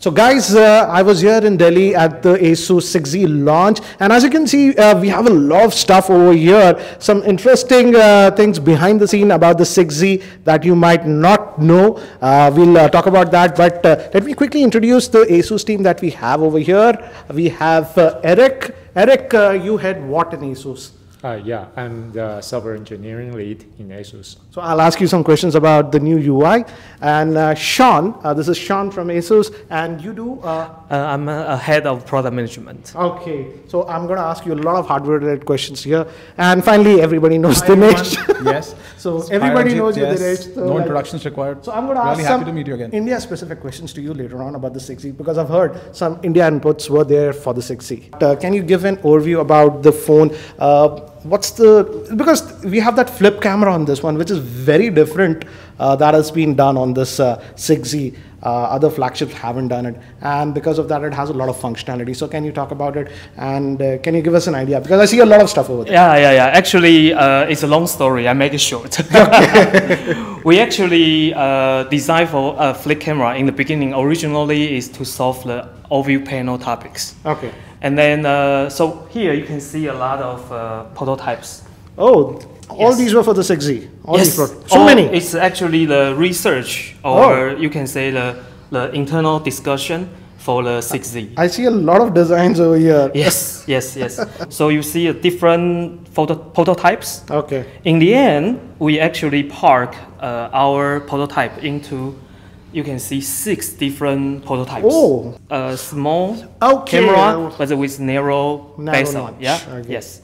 So guys, uh, I was here in Delhi at the ASUS 6Z launch and as you can see, uh, we have a lot of stuff over here, some interesting uh, things behind the scene about the 6Z that you might not know. Uh, we'll uh, talk about that, but uh, let me quickly introduce the ASUS team that we have over here. We have Eric. Eric, you head what in ASUS? Uh, yeah, I'm the software engineering lead in ASUS. So I'll ask you some questions about the new UI. And uh, Shawn, uh, this is Shawn from ASUS, and you do? Uh, uh, I'm a head of product management. Okay, so I'm going to ask you a lot of hardware-related questions here. And finally, everybody knows Hi, Dinesh. yes. so everybody knows yes. you, Dinesh. So no like, introductions required. So I'm going to ask really happy to meet you again. India-specific questions to you later on about the 6Z, because I've heard some India inputs were there for the 6Z. Uh, can you give an overview about the phone? What's the because we have that flip camera on this one which is very different uh, that has been done on this uh, 6z uh, other flagships haven't done it. And because of that it has a lot of functionality. So can you talk about it? And uh, can you give us an idea? Because i see a lot of stuff over there. Yeah yeah yeah. Actually uh, it's a long story. I make it short. We actually uh, designed for a flip camera in the beginning. Originally is to solve the overview panel topics. Okay and then, uh, so here you can see a lot of uh, prototypes. Oh, all yes. these were for the 6Z? All yes. so all, many? It's actually the research, or oh. you can say the, the internal discussion for the 6Z. I see a lot of designs over here. Yes, yes, yes. so you see a different photo prototypes. Okay. In the end, we actually park uh, our prototype into you can see six different prototypes. Oh. A small okay. camera, but with narrow, narrow bezel. Notch. Yeah. Okay. Yes.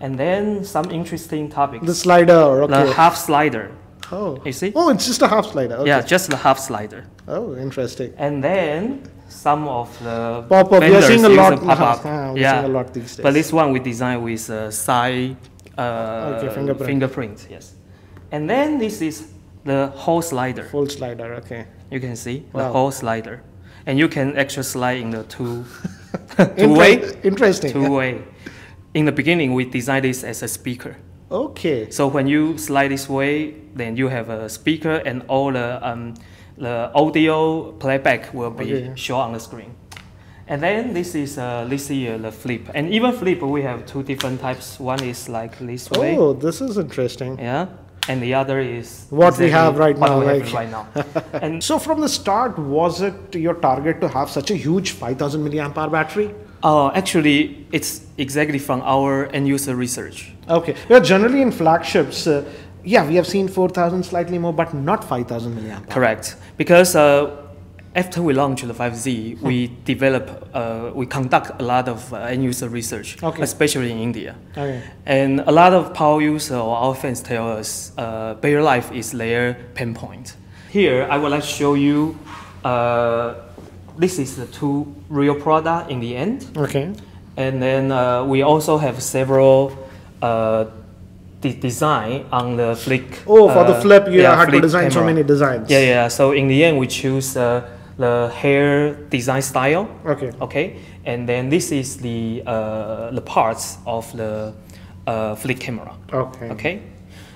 And then some interesting topics. The slider. Okay. The half slider. Oh. You see? Oh, it's just a half slider. Okay. Yeah, just the half slider. Oh, interesting. And then some of the pop up. We are seeing a lot. Pop up. Ah, yeah. a lot these days. But this one we designed with a side uh, okay, fingerprint. fingerprint. Yes. And then this is the whole slider. Full slider. Okay. You can see wow. the whole slider. And you can actually slide in the two, two way. Interesting. Two way. In the beginning, we designed this as a speaker. Okay. So when you slide this way, then you have a speaker and all the, um, the audio playback will be okay. shown on the screen. And then this is uh, this here, the flip. And even flip, we have two different types. One is like this way. Oh, this is interesting. Yeah and the other is what exactly we have right now. Like. right now. and so from the start, was it your target to have such a huge 5,000 milliamp hour battery? Uh, actually, it's exactly from our end user research. Okay. Yeah, generally in flagships, uh, yeah, we have seen 4,000 slightly more, but not 5,000 milliamp. Correct. Because uh, after we launch the 5Z, hmm. we develop, uh, we conduct a lot of uh, end user research, okay. especially in India. Okay. And a lot of power users or our fans tell us uh, battery life is their pain point. Here, I would like to show you, uh, this is the two real product in the end. Okay. And then uh, we also have several uh, the design on the flip. Oh, for the flip, you yeah, had to design camera. so many designs. Yeah, yeah. So in the end, we choose uh, the hair design style. Okay. Okay. And then this is the uh, the parts of the uh, flip camera. Okay. Okay.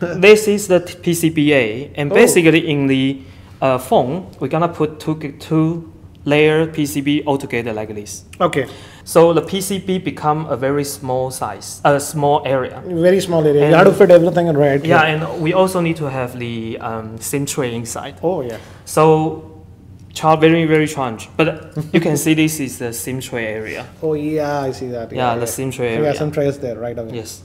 this is the PCBA, and oh. basically in the uh, phone, we're gonna put two two layer PCB all together like this. Okay. So the PCB become a very small size, a small area. Very small area. And you have to fit everything in right. Yeah, and we also need to have the um, SIM tray inside. Oh yeah. So very, very challenge. But you can see this is the SIM tray area. Oh yeah, I see that. Yeah, yeah the SIM tray area. Yeah, SIM tray is there right away. Yes.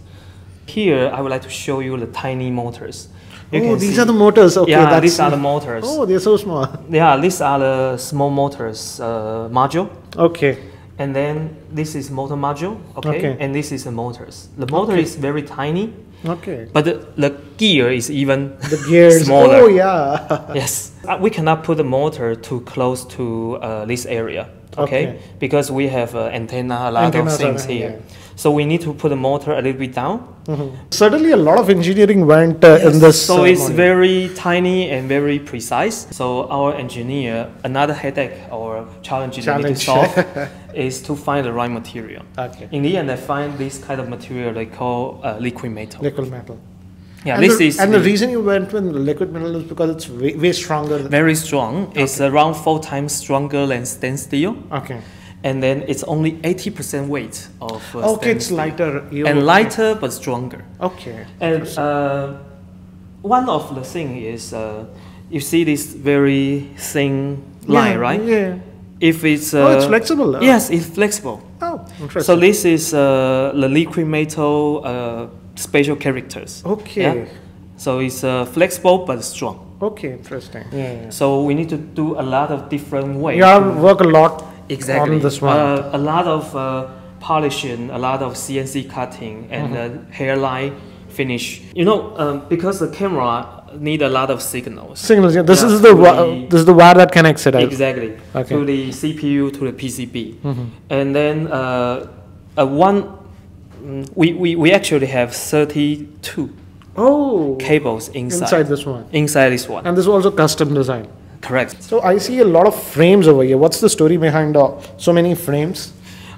Here, I would like to show you the tiny motors. You oh, these see. are the motors. Okay, yeah, these are the motors. Oh, they're so small. Yeah, these are the small motors uh, module. Okay. And then this is motor module. Okay. okay. And this is the motors. The motor okay. is very tiny. Okay. But the, the gear is even the gears. smaller. Oh yeah. yes, uh, we cannot put the motor too close to uh, this area. Okay? okay? Because we have uh, antenna, a lot of things here. Yeah. So we need to put the motor a little bit down. Mm -hmm. Certainly, a lot of engineering went uh, yes. in this. So it's very tiny and very precise. So our engineer, another headache or challenge, challenge. need to solve is to find the right material. Okay. In the end, they find this kind of material they call uh, liquid metal. Liquid metal. Yeah, and this the, is and the the- reason you went with liquid metal is because it's way, way stronger. Very strong. It's around four times stronger than stainless steel, okay. and then it's only 80% weight of. Uh, Okay, it's steel. lighter. You- And lighter but stronger. Okay. And uh, one of the thing is, uh, you see this very thin line, Yeah, right? Yeah. If it's uh, oh, it's flexible. uh, Yes, it's flexible. Oh, interesting. So this is uh, the liquid metal special characters. okay. Yeah. So it's uh, flexible but strong. Okay, interesting. Yeah. yeah. So we need to do a lot of different ways. You have to work a lot exactly on this one. Uh, a lot of uh, polishing, a lot of CNC cutting, and Mm-hmm. uh, hairline finish. You know, um, because the camera need a lot of signals. Signals. Yeah. This Yeah, is the to the- this is the wire that connects it. I- Exactly. Okay. To the CPU, to the PCB. Mhm. And then uh, uh, one, we, we, we actually have 32 Oh. cables inside. Inside this one. Inside this one. And this is also custom design. Correct. So I see a lot of frames over here. What's the story behind uh, so many frames?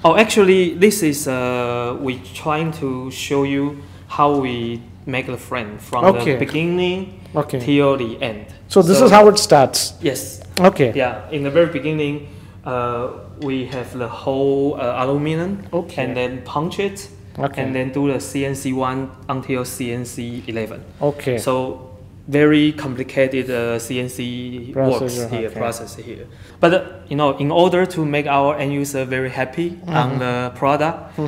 Oh, actually, this is uh, we trying to show you how we make the frame from Okay. the beginning Okay. till the end. So this is how it starts. Yes. Okay. Yeah. In the very beginning, uh, we have the whole uh, aluminum, Okay. and then punch it, Okay. and then do the CNC one until CNC eleven. Okay. So very complicated uh, CNC works Processor, here, okay. process here. But uh, you know, in order to make our end user very happy Mm-hmm. on the product,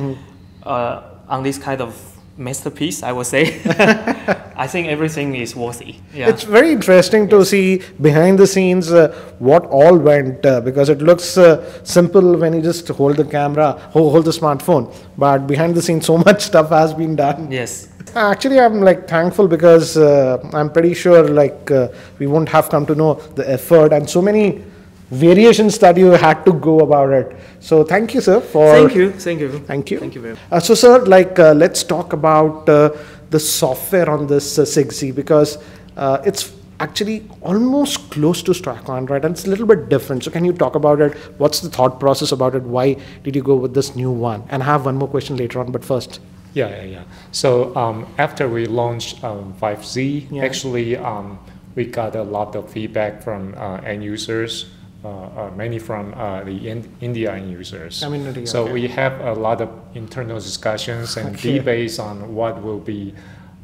uh, on this kind of masterpiece, I would say, I think everything is worthy. Yeah. It's very interesting to see behind the scenes uh, what all went uh, because it looks uh, simple when you just hold the camera, hold, hold the smartphone, but behind the scenes, so much stuff has been done. yes. Actually, I'm like thankful because uh, I'm pretty sure like uh, we won't have come to know the effort and so many variations that you had to go about it. So thank you, sir, for Thank you. Thank you. Thank you. Thank you very much. Uh, so, sir, like, uh, let's talk about uh, the software on this uh, 6Z because uh, it's actually almost close to Stracon, right? And it's a little bit different. So, can you talk about it? What's the thought process about it? Why did you go with this new one? And I have one more question later on, but first. Yeah, yeah, yeah. So um, after we launched um, 5Z, Yeah. actually um, we got a lot of feedback from uh, end users, uh, uh, many from uh, the in- India end users. I mean, India, so okay. we have a lot of internal discussions and Okay. debates on what will be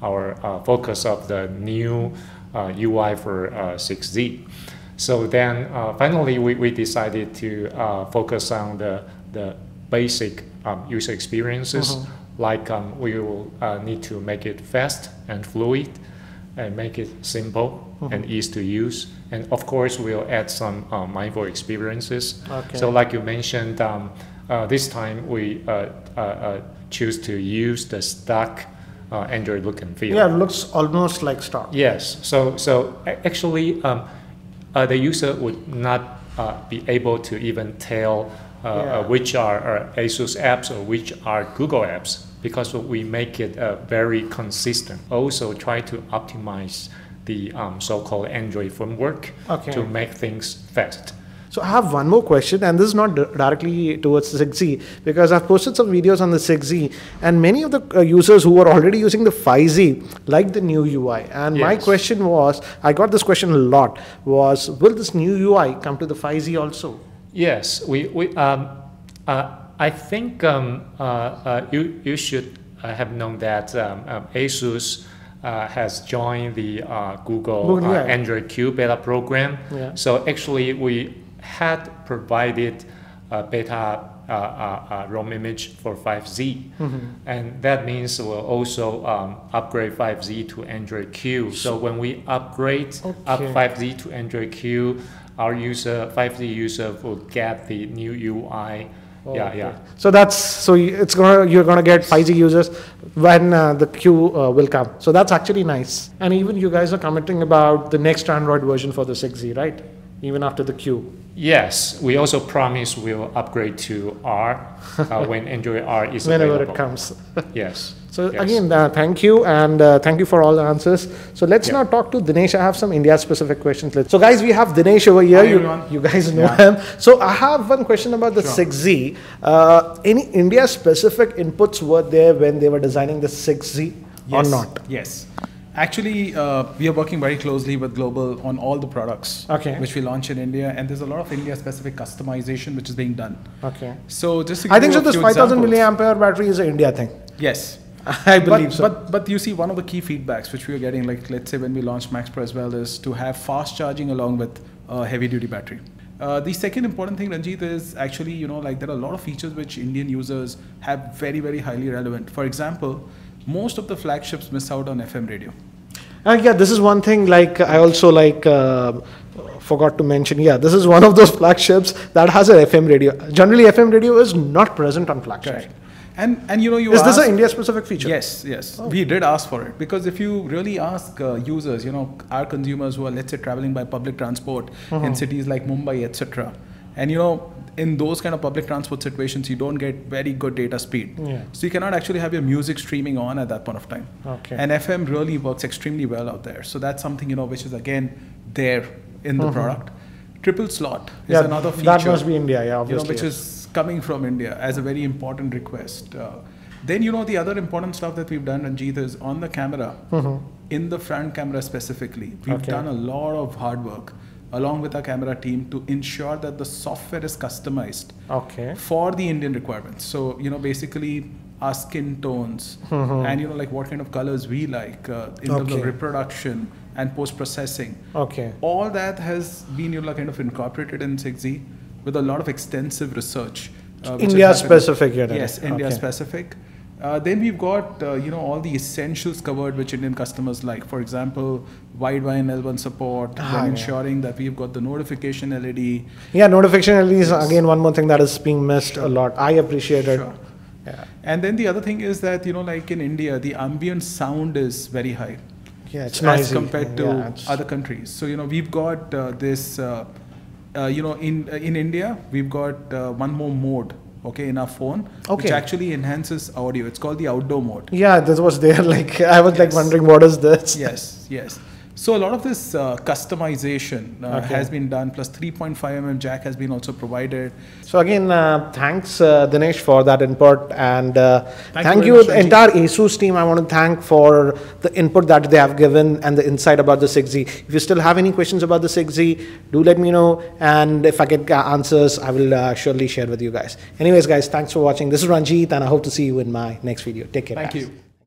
our uh, focus of the new uh, UI for uh, 6Z. So then uh, finally we, we decided to uh, focus on the, the basic um, user experiences. Mhm. Like um, we will uh, need to make it fast and fluid and make it simple and easy to use. And of course, we'll add some uh, mindful experiences. Okay. So like you mentioned, um, uh, this time we uh, uh, uh, choose to use the stock uh, Android look and feel. Yeah, it looks almost like stock. Yes. So so actually, um, uh, the user would not uh, be able to even tell uh, Yeah. uh, which are uh, ASUS apps or which are Google apps because we make it uh, very consistent. Also, try to optimize the um, so-called Android framework Okay. to make things fast. So I have one more question, and this is not di- directly towards the 6Z because I've posted some videos on the 6Z, and many of the uh, users who are already using the 5Z like the new UI. And my question was, I got this question a lot, was will this new UI come to the 5Z also? Yes, we, we um, uh, I think um, uh, uh, you, you should uh, have known that um, um, ASUS uh, has joined the uh, Google, Google, uh, yeah. Android Q beta program. Yeah. So actually, we had provided a beta uh, uh, uh, ROM image for 5Z, Mm-hmm. and that means we'll also um, upgrade 5Z to Android Q. So when we upgrade up 5Z to Android Q, our user, 5Z user will get the new UI. Yeah, Okay. yeah. So that's so it's gonna you're gonna get 5Z users when uh, the Q uh, will come. So that's actually nice. And even you guys are commenting about the next Android version for the 6Z, right? Even after the Q. Yes, we also promise we'll upgrade to R uh, when Android R is Whenever available. it comes. Yes. So yes. again, uh, thank you and uh, thank you for all the answers. So let's Yeah. now talk to Dinesh. I have some India-specific questions. Let's- So guys, we have Dinesh over here. Hi, You, everyone. you guys know him. So I have one question about the 6Z. Uh, any India-specific inputs were there when they were designing the 6Z or Yes, not? Yes. Actually, uh, we are working very closely with Global on all the products Okay. which we launch in India, and there's a lot of India-specific customization which is being done. Okay. So just to I think so. This 5000 milliampere battery is an India thing. Yes, I believe but, so. But but you see, one of the key feedbacks which we are getting, like let's say when we launched Max Pro as well, is to have fast charging along with a heavy-duty battery. Uh, the second important thing, Ranjit, is actually you know like there are a lot of features which Indian users have very very highly relevant. For example, most of the flagships miss out on FM radio. Uh, yeah, this is one thing. Like I also like uh, forgot to mention. Yeah, this is one of those flagships that has an FM radio. Generally, FM radio is not present on flagships. Correct. And and you know you Is this an India-specific feature? Yes, yes. We did ask for it because if you really ask uh, users, you know, our consumers who are, let's say, traveling by public transport in cities like Mumbai, etc., and you know, in those kind of public transport situations, you don't get very good data speed. Yeah. So you cannot actually have your music streaming on at that point of time. Okay. And FM really works extremely well out there. So that's something you know which is again there in the product. Triple slot is Yeah, another feature that must be India. Yeah, you know, obviously. which is coming from India as a very important request. Uh, then you know the other important stuff that we've done, Ranjit, is on the camera, in the front camera specifically. We've Okay. done a lot of hard work along with our camera team to ensure that the software is customized okay. for the Indian requirements. So you know basically our skin tones and you know like what kind of colors we like uh, in terms of reproduction and post processing Okay. all that has been you know kind of incorporated in 6Z with a lot of extensive research. uh, India specific, you're Yes. India Okay. specific. Uh, then we've got uh, you know all the essentials covered which Indian customers like. For example, Widevine L1 support, Ah, yeah. ensuring that we've got the notification LED. Yeah, notification at least again one more thing that is being missed a lot. I appreciate it. Sure. Yeah. And then the other thing is that you know like in India the ambient sound is very high. Yeah, it's as noisy. compared to Yeah, other countries. So you know we've got uh, this, uh, you know, in uh, in India we've got uh, one more mode, okay, in our phone, which Okay. actually enhances audio. It's called the outdoor mode. Yeah, this was there. Like I was like wondering what is this? yes, yes. So a lot of this uh, customization uh, Okay. has been done. Plus 3.5 mm jack has been also provided. So again, uh, thanks uh, Dinesh for that input, and uh, Thank thank, you you, the entire ASUS team. I want to thank for the input that they have given and the insight about the 6Z. If you still have any questions about the 6Z, do let me know, and if I get uh, answers, I will uh, surely share with you guys. Anyways, guys, thanks for watching. This is Ranjit, and I hope to see you in my next video. Take care. Thank guys. you.